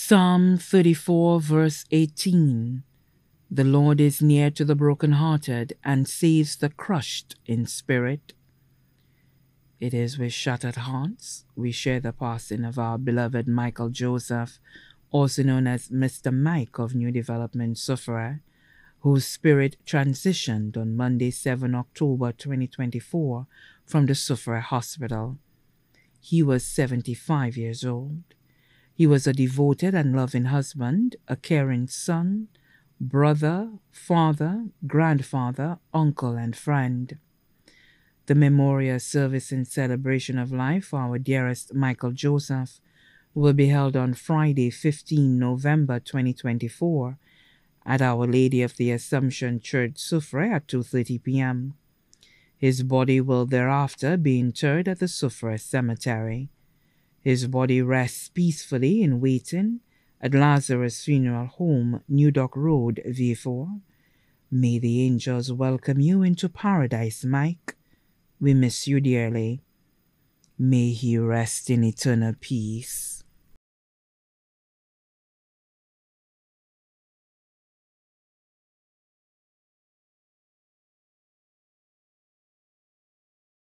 Psalm 34, verse 18 The Lord is near to the brokenhearted and saves the crushed in spirit. It is with shattered hearts we share the passing of our beloved Michael Joseph, also known as Mr. Mike of New Development Soufriere, whose spirit transitioned on Monday, 7 October 2024, from the Soufriere Hospital. He was 75 years old. He was a devoted and loving husband, a caring son, brother, father, grandfather, uncle, and friend the memorial service in celebration of life for our dearest Michael Joseph will be held on Friday, 15 November 2024 at Our Lady of the Assumption Church, Soufriere at 2.30 p.m. His body will thereafter be interred at the Soufriere Cemetery. His body rests peacefully in waiting at Lazarus Funeral Home, New Dock Road, Vieux Fort. May the angels welcome you into paradise, Mike. We miss you dearly. May he rest in eternal peace.